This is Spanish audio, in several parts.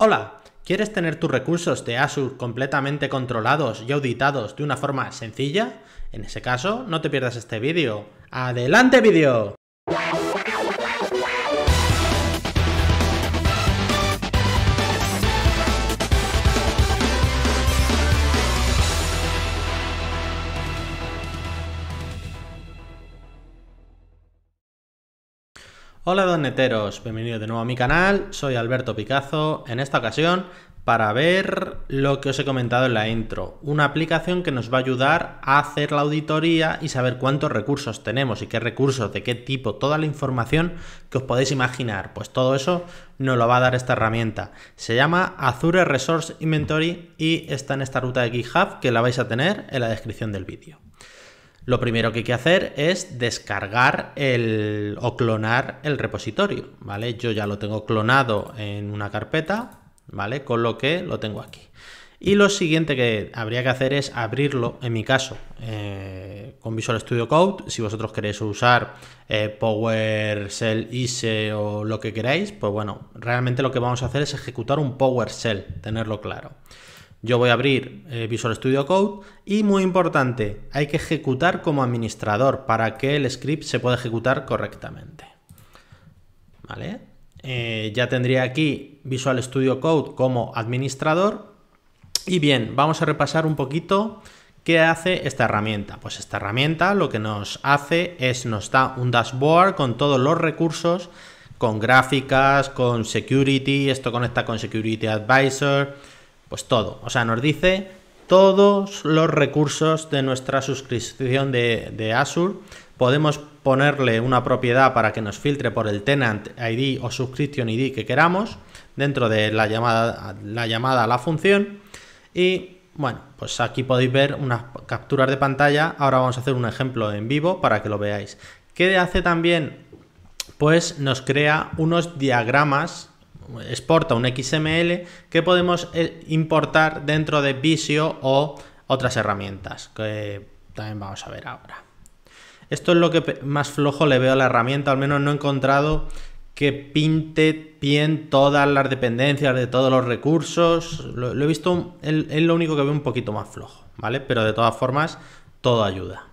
Hola, ¿quieres tener tus recursos de Azure completamente controlados y auditados de una forma sencilla? En ese caso, no te pierdas este vídeo. ¡Adelante vídeo! Hola doneteros, bienvenidos de nuevo a mi canal, soy Alberto Picazo, en esta ocasión para ver lo que os he comentado en la intro, una aplicación que nos va a ayudar a hacer la auditoría y saber cuántos recursos tenemos y qué recursos, de qué tipo, toda la información que os podéis imaginar, pues todo eso nos lo va a dar esta herramienta. Se llama Azure Resource Inventory y está en esta ruta de GitHub que la vais a tener en la descripción del vídeo lo primero que hay que hacer es descargar el, o clonar el repositorio, ¿vale? Yo ya lo tengo clonado en una carpeta, ¿vale? Con lo que lo tengo aquí. Y lo siguiente que habría que hacer es abrirlo, en mi caso, eh, con Visual Studio Code. Si vosotros queréis usar eh, PowerShell, ISE o lo que queráis, pues bueno, realmente lo que vamos a hacer es ejecutar un PowerShell, tenerlo claro. Yo voy a abrir eh, Visual Studio Code y muy importante, hay que ejecutar como administrador para que el script se pueda ejecutar correctamente. ¿Vale? Eh, ya tendría aquí Visual Studio Code como administrador. Y bien, vamos a repasar un poquito qué hace esta herramienta. Pues esta herramienta lo que nos hace es nos da un dashboard con todos los recursos, con gráficas, con security, esto conecta con Security Advisor, pues todo. O sea, nos dice todos los recursos de nuestra suscripción de, Azure. Podemos ponerle una propiedad para que nos filtre por el tenant ID o subscription ID que queramos dentro de la llamada, la llamada a la función. Y bueno, pues aquí podéis ver unas capturas de pantalla. Ahora vamos a hacer un ejemplo en vivo para que lo veáis. ¿Qué hace también? Pues nos crea unos diagramas exporta un XML que podemos eh, importar dentro de Visio o otras herramientas que también vamos a ver ahora. Esto es lo que más flojo le veo a la herramienta, al menos no he encontrado que pinte bien todas las dependencias de todos los recursos. Lo, he visto, es lo único que veo un poquito más flojo, ¿vale? Pero de todas formas, todo ayuda.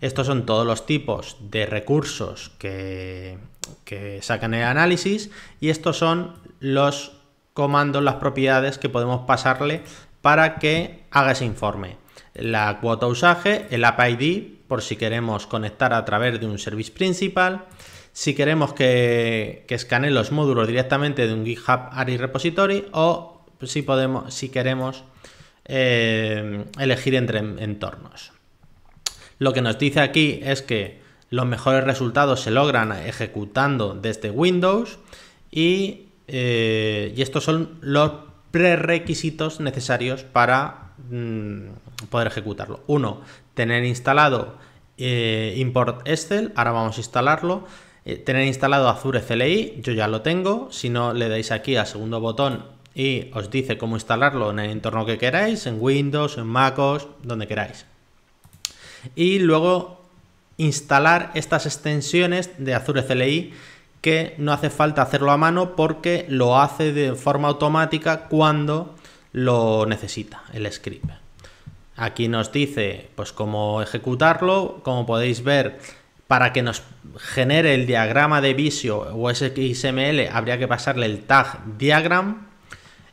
Estos son todos los tipos de recursos que, que sacan el análisis y estos son los comandos, las propiedades que podemos pasarle para que haga ese informe. La cuota usaje, el app ID, por si queremos conectar a través de un service principal. Si queremos que, que escanee los módulos directamente de un GitHub ARI repository o si, podemos, si queremos eh, elegir entre entornos. Lo que nos dice aquí es que los mejores resultados se logran ejecutando desde Windows y eh, y estos son los prerequisitos necesarios para mm, poder ejecutarlo. Uno, tener instalado eh, import Excel, ahora vamos a instalarlo. Eh, tener instalado Azure CLI, yo ya lo tengo. Si no, le dais aquí al segundo botón y os dice cómo instalarlo en el entorno que queráis, en Windows, en MacOS, donde queráis. Y luego instalar estas extensiones de Azure CLI que no hace falta hacerlo a mano porque lo hace de forma automática cuando lo necesita el script. Aquí nos dice pues cómo ejecutarlo, como podéis ver para que nos genere el diagrama de Visio o XML habría que pasarle el tag diagram.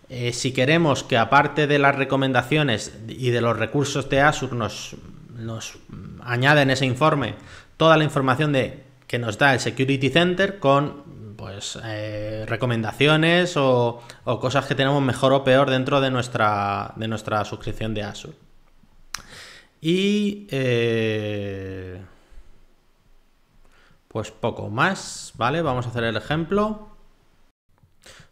Eh, si queremos que aparte de las recomendaciones y de los recursos de Azure nos, nos añaden ese informe toda la información de que nos da el Security Center con pues eh, recomendaciones o, cosas que tenemos mejor o peor dentro de nuestra, de nuestra suscripción de Azure. Y eh, pues poco más, ¿vale? Vamos a hacer el ejemplo.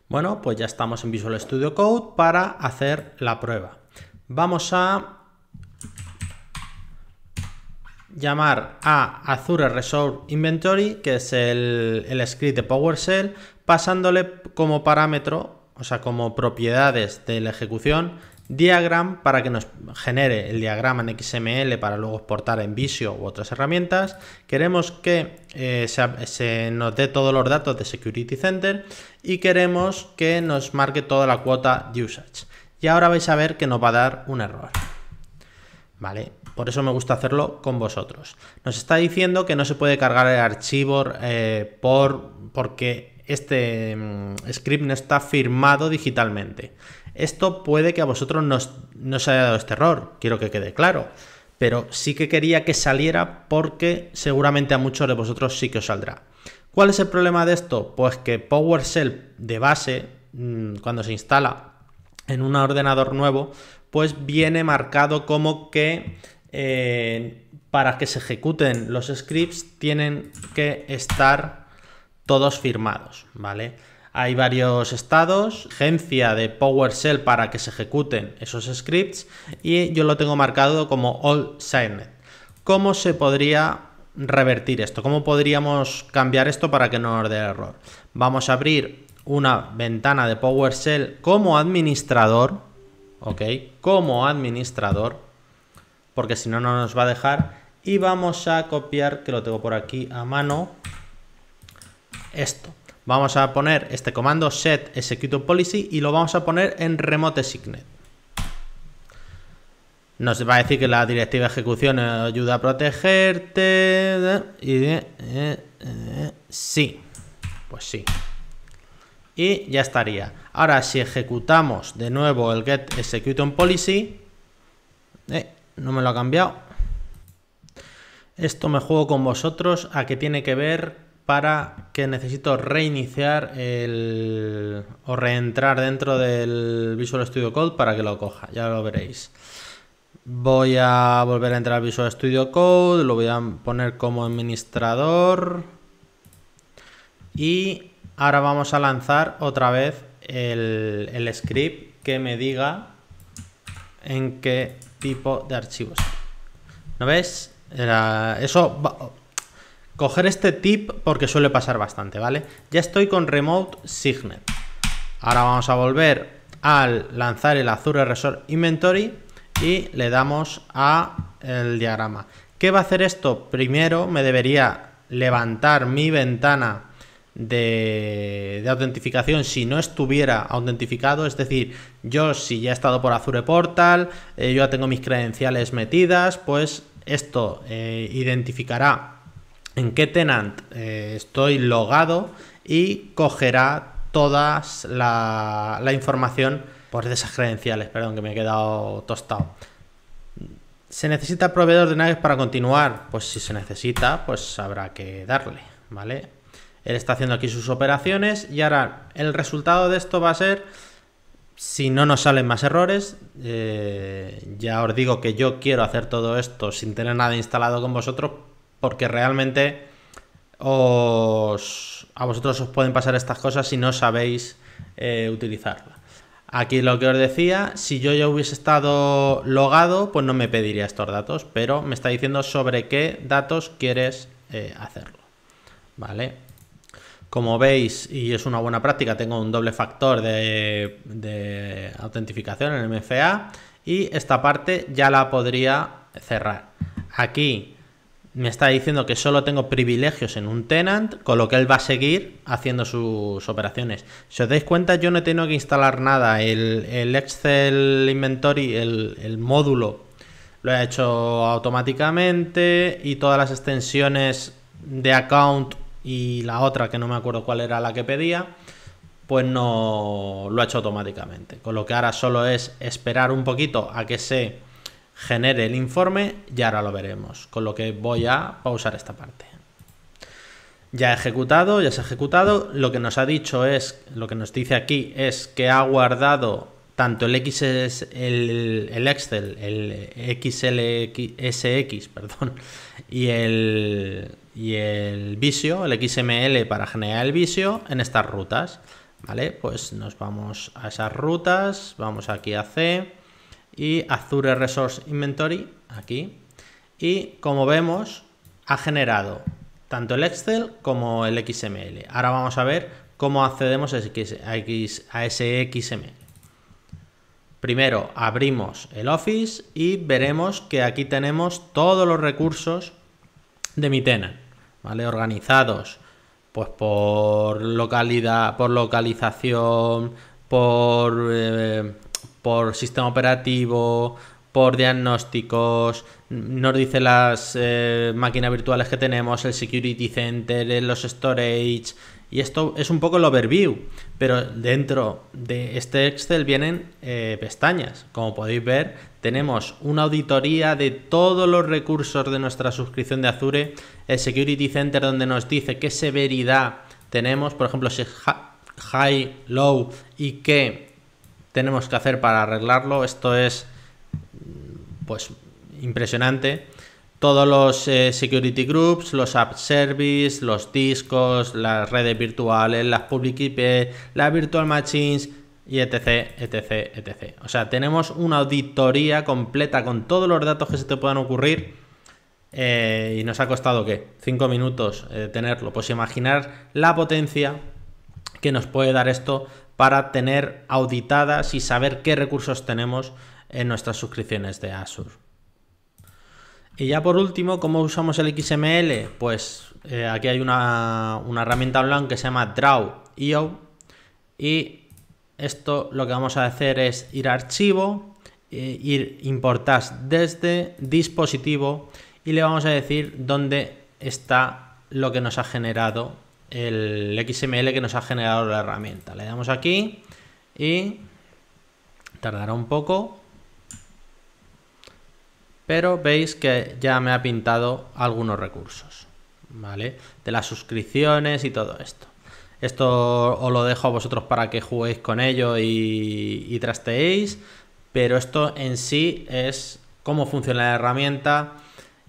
Bueno, pues ya estamos en Visual Studio Code para hacer la prueba. Vamos a llamar a Azure Resource Inventory, que es el, script de PowerShell, pasándole como parámetro, o sea, como propiedades de la ejecución, diagram para que nos genere el diagrama en XML para luego exportar en Visio u otras herramientas. Queremos que eh, se, nos dé todos los datos de Security Center y queremos que nos marque toda la cuota de usage. Y ahora vais a ver que nos va a dar un error. ¿Vale? Por eso me gusta hacerlo con vosotros. Nos está diciendo que no se puede cargar el archivo eh, por, porque este mm, script no está firmado digitalmente. Esto puede que a vosotros no, os haya dado este error, quiero que quede claro. Pero sí que quería que saliera porque seguramente a muchos de vosotros sí que os saldrá. ¿Cuál es el problema de esto? Pues que PowerShell de base, mm, cuando se instala en un ordenador nuevo, pues viene marcado como que eh, para que se ejecuten los scripts tienen que estar todos firmados, ¿vale? Hay varios estados, agencia de PowerShell para que se ejecuten esos scripts y yo lo tengo marcado como All Signed. ¿Cómo se podría revertir esto? ¿Cómo podríamos cambiar esto para que no nos dé error? Vamos a abrir una ventana de PowerShell como administrador, ¿ok? Como administrador, porque si no, no nos va a dejar. Y vamos a copiar, que lo tengo por aquí a mano, esto. Vamos a poner este comando set execute policy y lo vamos a poner en remote signet. Nos va a decir que la directiva de ejecución ayuda a protegerte. Y eh, eh, sí, pues sí. Y ya estaría. Ahora, si ejecutamos de nuevo el get execute policy, eh, no me lo ha cambiado. Esto me juego con vosotros a que tiene que ver para que necesito reiniciar el, o reentrar dentro del Visual Studio Code para que lo coja, ya lo veréis. Voy a volver a entrar al Visual Studio Code, lo voy a poner como administrador y ahora vamos a lanzar otra vez el, el script que me diga en qué tipo de archivos. ¿No ves? Era, eso coger este tip porque suele pasar bastante, ¿vale? Ya estoy con Remote Signet. Ahora vamos a volver al lanzar el Azure Resort Inventory y le damos a el diagrama. ¿Qué va a hacer esto? Primero me debería levantar mi ventana de, autentificación si no estuviera autentificado, es decir, yo si ya he estado por Azure Portal, eh, yo ya tengo mis credenciales metidas, pues esto eh, identificará en qué tenant eh, estoy logado y cogerá toda la, información por esas credenciales. Perdón, que me he quedado tostado. ¿Se necesita proveedor de nuggets para continuar? Pues si se necesita, pues habrá que darle, ¿vale? Él está haciendo aquí sus operaciones y ahora el resultado de esto va a ser, si no nos salen más errores, eh, ya os digo que yo quiero hacer todo esto sin tener nada instalado con vosotros porque realmente os, a vosotros os pueden pasar estas cosas si no sabéis eh, utilizarla. Aquí lo que os decía, si yo ya hubiese estado logado, pues no me pediría estos datos, pero me está diciendo sobre qué datos quieres eh, hacerlo. ¿Vale? Como veis, y es una buena práctica, tengo un doble factor de, autentificación en MFA y esta parte ya la podría cerrar. Aquí me está diciendo que solo tengo privilegios en un tenant, con lo que él va a seguir haciendo sus operaciones. Si os dais cuenta, yo no he tenido que instalar nada. El, Excel Inventory, el, módulo, lo he hecho automáticamente y todas las extensiones de account y la otra, que no me acuerdo cuál era la que pedía, pues no lo ha hecho automáticamente. Con lo que ahora solo es esperar un poquito a que se genere el informe y ahora lo veremos, con lo que voy a pausar esta parte. Ya ejecutado, ya se ha ejecutado. Lo que nos ha dicho es, lo que nos dice aquí es que ha guardado tanto el, X, el, el Excel, el XLSX, perdón, y el, y el Visio, el XML para generar el Visio en estas rutas. ¿Vale? Pues nos vamos a esas rutas, vamos aquí a C y Azure Resource Inventory aquí. Y como vemos, ha generado tanto el Excel como el XML. Ahora vamos a ver cómo accedemos a ese XML. Primero abrimos el Office y veremos que aquí tenemos todos los recursos de mi tenant, ¿vale? Organizados pues por localidad, por localización, por, eh, por sistema operativo, por diagnósticos, nos dice las eh, máquinas virtuales que tenemos, el security center, los storage, y esto es un poco el overview, pero dentro de este Excel vienen eh, pestañas. Como podéis ver, tenemos una auditoría de todos los recursos de nuestra suscripción de Azure, el Security Center donde nos dice qué severidad tenemos, por ejemplo, si es high, low y qué tenemos que hacer para arreglarlo. Esto es pues impresionante todos los eh, security groups, los app service, los discos, las redes virtuales, las public IP, las virtual machines y etc, etc, etc. O sea, tenemos una auditoría completa con todos los datos que se te puedan ocurrir eh, y nos ha costado, ¿qué? Cinco minutos eh, tenerlo. Pues imaginar la potencia que nos puede dar esto para tener auditadas y saber qué recursos tenemos en nuestras suscripciones de Azure. Y ya por último, ¿cómo usamos el XML? Pues eh, aquí hay una, herramienta online que se llama Draw.io y esto lo que vamos a hacer es ir a archivo, eh, ir importar desde dispositivo y le vamos a decir dónde está lo que nos ha generado el XML que nos ha generado la herramienta. Le damos aquí y tardará un poco pero veis que ya me ha pintado algunos recursos, ¿vale? De las suscripciones y todo esto. Esto os lo dejo a vosotros para que juguéis con ello y, trasteéis, pero esto en sí es cómo funciona la herramienta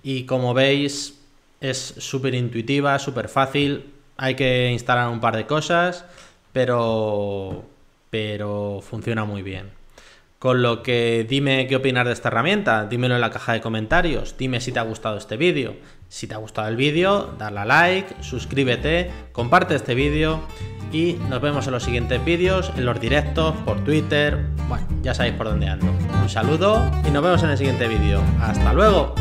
y como veis es súper intuitiva, súper fácil, hay que instalar un par de cosas, pero, pero funciona muy bien. Con lo que dime qué opinas de esta herramienta, dímelo en la caja de comentarios, dime si te ha gustado este vídeo. Si te ha gustado el vídeo, dale a like, suscríbete, comparte este vídeo y nos vemos en los siguientes vídeos, en los directos, por Twitter, bueno, ya sabéis por dónde ando. Un saludo y nos vemos en el siguiente vídeo. ¡Hasta luego!